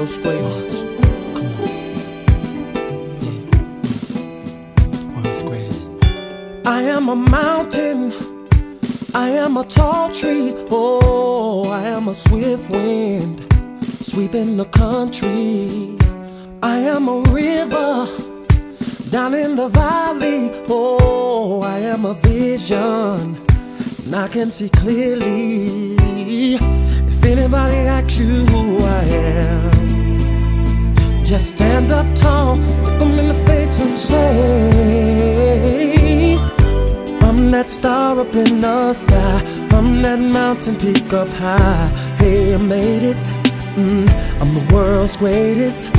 world's greatest. Come on. Yeah. World's greatest. I am a mountain. I am a tall tree. Oh, I am a swift wind sweeping the country. I am a river down in the valley. Oh, I am a vision, and I can see clearly. If anybody asks you who I just stand up tall, look them in the face and say, I'm that star up in the sky. I'm that mountain peak up high. Hey, I made it. Mm, I'm the world's greatest.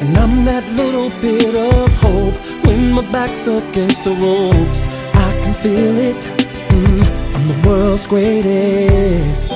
And I'm that little bit of hope when my back's against the ropes. I can feel it. Mm, I'm the world's greatest.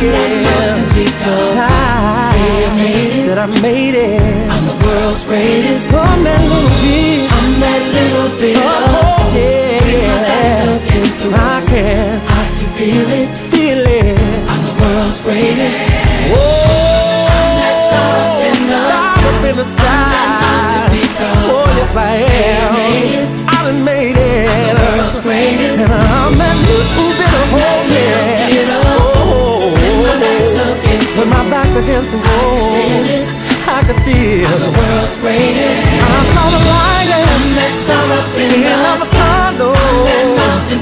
I'm that mountain peak high. Said I made it. I'm the world's greatest. I'm that little bit. I'm that little bit. Oh, oh yeah, yeah. I can. I can feel it. Feel it. I'm the world's greatest. Whoa. I'm that star up in the star up in the sky. Oh, yes, I am. Feel the world's greatest. I saw the light and that star up in the sky. tunnel.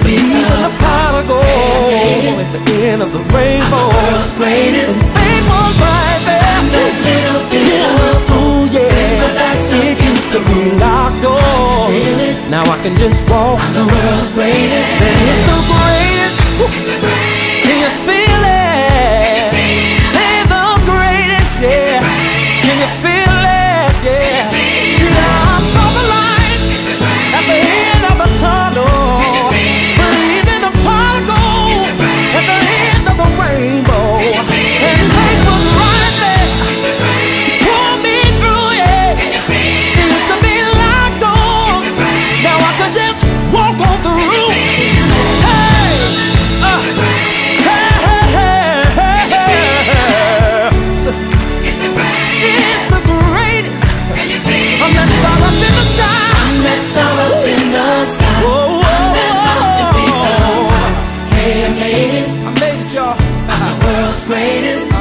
Even the pot of gold at the end of the rainbow. I'm the world's greatest. And fame was right there. That little bit of ooh yeah. It used to be locked doors. Now I can just walk. I'm the world's greatest. And it's the greatest. Greatest.